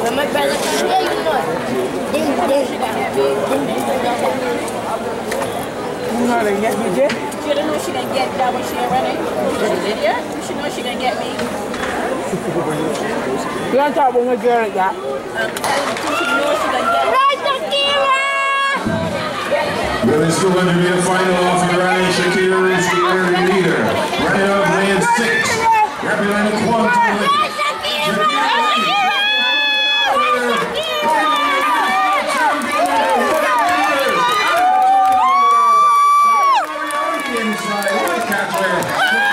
my brother. Yeah, you know it. Ding, ding, ding, ding, You know they get me there? She didn't know she gonna get that when she ain't running. Yeah, she know she gonna get me. You don't talk about my girl like that. She know she. Right, Shakera! But it's going to be a final off of Ryan Shakera is the early leader. Running up ran six. Rapid line of quantum. Eastside Whitecaps